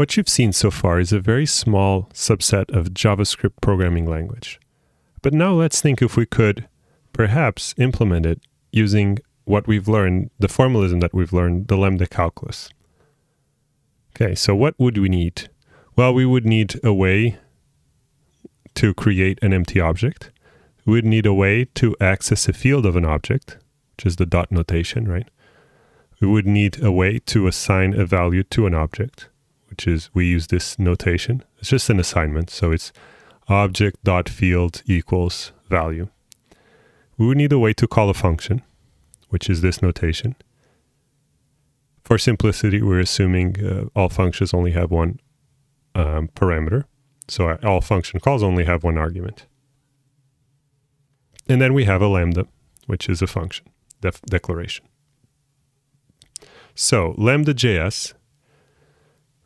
What you've seen so far is a very small subset of JavaScript programming language. But now let's think if we could perhaps implement it using what we've learned, the formalism that we've learned, the lambda calculus. Okay, so what would we need? Well, we would need a way to create an empty object. We would need a way to access a field of an object, which is the dot notation, right? We would need a way to assign a value to an object which is we use this notation. It's just an assignment. So it's object dot field equals value. We would need a way to call a function, which is this notation. For simplicity, we're assuming uh, all functions only have one um, parameter. So all function calls only have one argument. And then we have a lambda, which is a function declaration. So lambda JS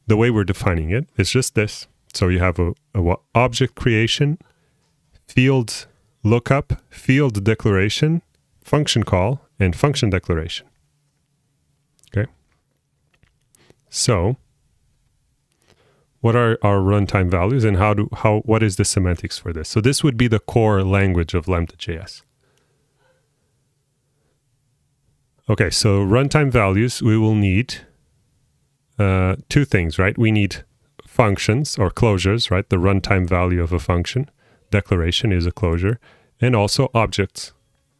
the way we're defining it is just this. So you have a, a object creation, field lookup, field declaration, function call, and function declaration. Okay. So what are our runtime values and how do how what is the semantics for this? So this would be the core language of LambdaJS. Okay, so runtime values we will need uh, two things, right? We need functions or closures, right? The runtime value of a function. Declaration is a closure. And also objects,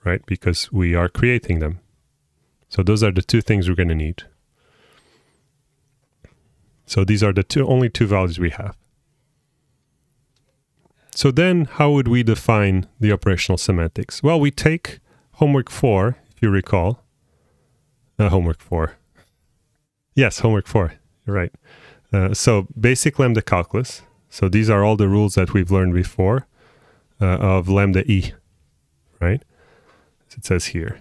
right? Because we are creating them. So those are the two things we're going to need. So these are the two only two values we have. So then how would we define the operational semantics? Well, we take homework 4, if you recall. Uh, homework 4. Yes, homework four. You're right. Uh, so basic lambda calculus. So these are all the rules that we've learned before uh, of lambda e, right? As it says here.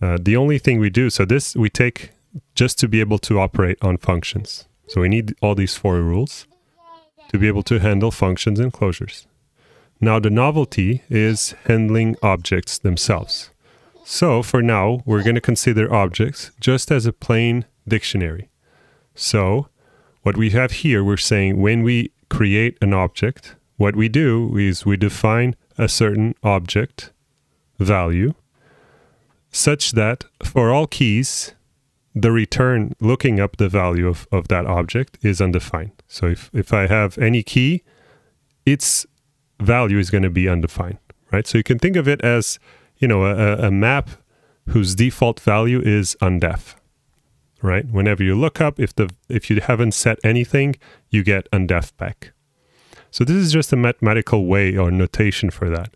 Uh, the only thing we do, so this we take just to be able to operate on functions. So we need all these four rules to be able to handle functions and closures. Now the novelty is handling objects themselves. So for now, we're going to consider objects just as a plain dictionary. So what we have here, we're saying when we create an object, what we do is we define a certain object value such that for all keys, the return looking up the value of, of that object is undefined. So if, if I have any key, its value is going to be undefined, right? So you can think of it as, you know, a, a map whose default value is undef right? Whenever you look up, if the if you haven't set anything, you get undef back. So this is just a mathematical way or notation for that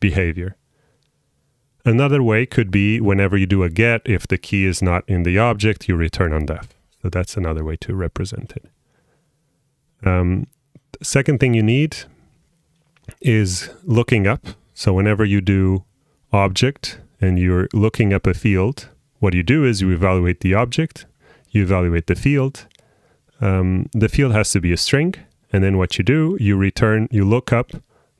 behavior. Another way could be whenever you do a get, if the key is not in the object, you return undef. So that's another way to represent it. Um, second thing you need is looking up. So whenever you do object and you're looking up a field, what you do is you evaluate the object, you evaluate the field. Um, the field has to be a string. And then what you do, you return, you look up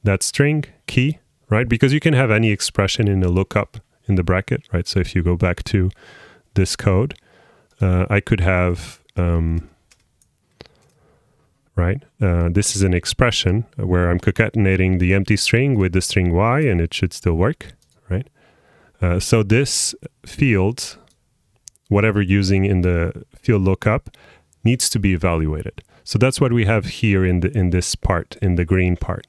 that string key, right? Because you can have any expression in a lookup in the bracket, right? So if you go back to this code, uh, I could have, um, right? Uh, this is an expression where I'm concatenating the empty string with the string y, and it should still work? Uh, so this field, whatever using in the field lookup, needs to be evaluated. So that's what we have here in the in this part, in the green part.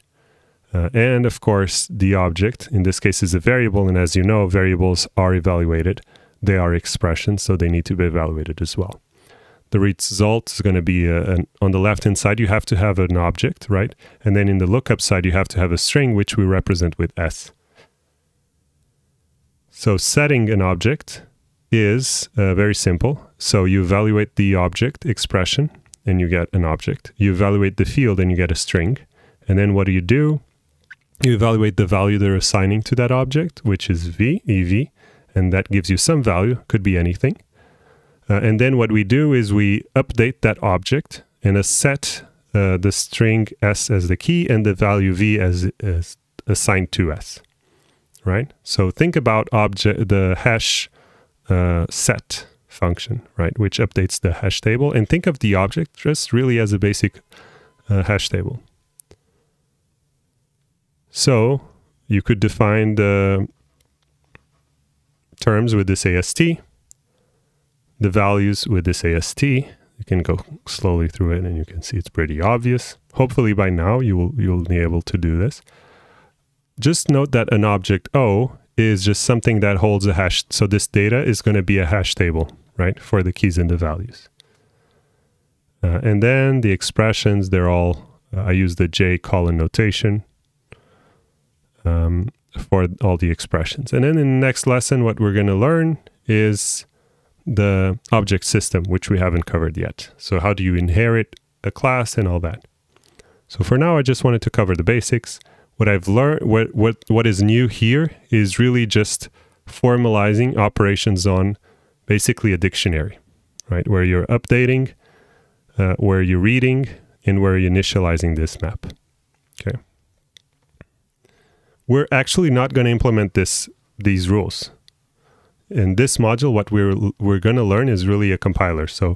Uh, and of course, the object, in this case, is a variable. And as you know, variables are evaluated. They are expressions, so they need to be evaluated as well. The result is going to be a, an, on the left-hand side, you have to have an object, right? And then in the lookup side, you have to have a string, which we represent with s. So setting an object is uh, very simple. So you evaluate the object expression and you get an object. You evaluate the field and you get a string. And then what do you do? You evaluate the value they're assigning to that object, which is v, ev, and that gives you some value, could be anything. Uh, and then what we do is we update that object and set uh, the string s as the key and the value v as, as assigned to s right? So think about object the hash uh, set function, right, which updates the hash table. And think of the object just really as a basic uh, hash table. So you could define the terms with this AST, the values with this AST. You can go slowly through it and you can see it's pretty obvious. Hopefully by now you will you'll be able to do this. Just note that an object O is just something that holds a hash. So this data is going to be a hash table, right, for the keys and the values. Uh, and then the expressions, they're all, uh, I use the J colon notation um, for all the expressions. And then in the next lesson, what we're going to learn is the object system, which we haven't covered yet. So how do you inherit a class and all that. So for now, I just wanted to cover the basics what I've learned, what what what is new here is really just formalizing operations on basically a dictionary, right? Where you're updating, uh, where you're reading, and where you're initializing this map. Okay. We're actually not going to implement this these rules. In this module, what we're we're going to learn is really a compiler. So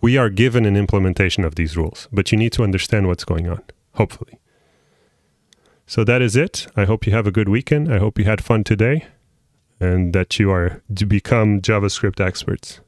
we are given an implementation of these rules, but you need to understand what's going on. Hopefully. So that is it. I hope you have a good weekend. I hope you had fun today and that you are to become JavaScript experts.